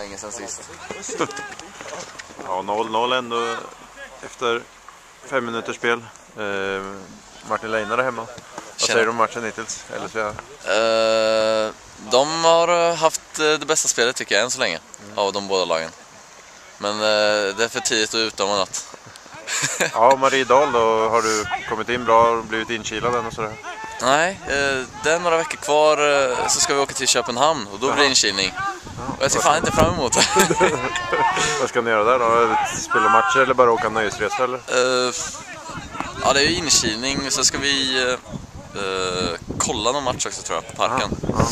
länge sedan sist. Ja, 0-0 ändå efter fem minuters spel. Eh, Martin Leinar är hemma. Vad säger du om matchen hittills? LSV? Eh, de har haft eh, det bästa spelet tycker jag än så länge, av de båda lagen. Men eh, det är för tidigt att utdöma något. Ja, Mariedal då. Har du kommit in bra och blivit inkilad än och sådär? Nej, eh, det är några veckor kvar så ska vi åka till Köpenhamn och då blir det inkilning. Och jag ser fan inte fram emot det. Vad ska ni göra där då? Spela matcher eller bara åka nöjesresa eller? Eh, ja, det är ju inkilning, så ska vi eh, kolla någon match också tror jag, på parken. Ja.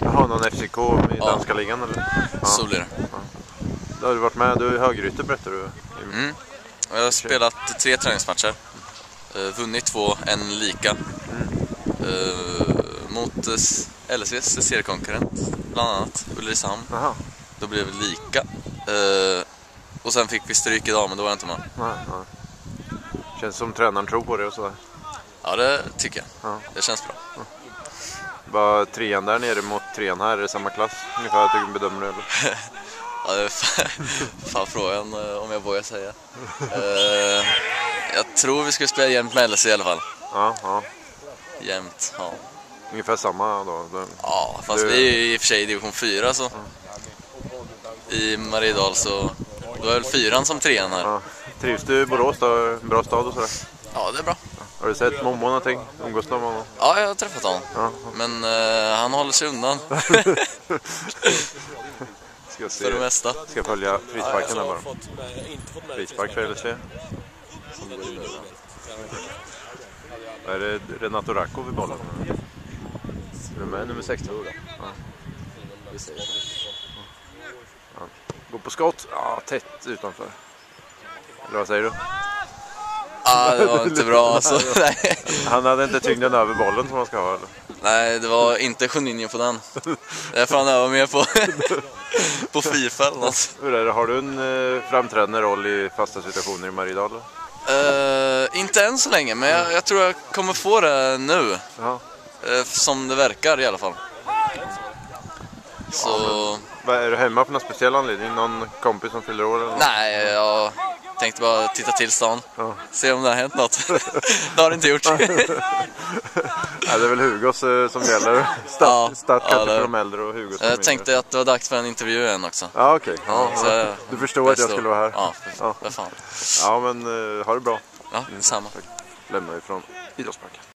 Jaha, någon FCK i Ja. danska ligan eller? Ja. Så blir det. Då har du varit med, du är högerytter berättar du. Mm. Jag har spelat tre träningsmatcher. Eh, vunnit två, en lika. Eh, mot eh, s- LSVs seriekonkurrent, bland annat, Ulricehamn. Då blev det lika. Eh, och sen fick vi stryk idag, men då var jag inte med. ja, ja. Känns som tränaren tror på det och sådär. Ja, det tycker jag. Ja. Det känns bra. Var trean där nere mot trean här, är det samma klass ungefär? Jag tycker bedömer det eller? Ja, det är fan, fan frågan eh, om jag vågar säga. Eh, jag tror vi skulle spela jämnt med LSC i alla fall. Ja, ja. Jämnt, ja. Ungefär samma då. Ja, fast Du- vi är ju i och för sig i division 4 så. I Mariedal så. Då är väl fyran som trean här. Ja. Trivs du i Borås då? Bra stad och sådär? Ja, det är bra. Har du sett Momo någonting? Umgås du med honom? Ja, jag har träffat honom. Ja. Men eh, han håller sig undan Ska, för det se. mesta. Ska följa frisparken bara. Inte fått med Frispark för. Där är det Renato Rakov i bollen. Med nummer 16? Ja. Ja. Gå på skott. Ja, tätt utanför. Eller vad säger du? Ah, det var inte bra alltså. Nej. Han hade inte tyngden över bollen som han ska ha eller? Nej, det var inte Juninho på den. Det får han öva mer på. på Fifa eller något. Hur är det? Har du en eh, framträdande roll i fasta situationer i Mariedal? Eh, inte än så länge, men jag, jag tror jag kommer få det nu. Ja. Eh, som det verkar i alla fall. Så... Vad- Är du hemma för någon speciell anledning? Någon kompis som fyller år eller något? Nej, jag tänkte bara titta till stan. Ja. Se om det har hänt något. det har det inte gjort. Ja, det är väl Hugos som gäller. Start, Ja, start ja, för de äldre och Hugos jag tänkte att det var dags för en intervju igen också. Ja, okej. Ja, så jag- Du förstod att jag skulle vara här? Ja, Ja. för fan. Ja, men eh, ha det bra. Ja, detsamma. Lämnar vi från Idrottsparken.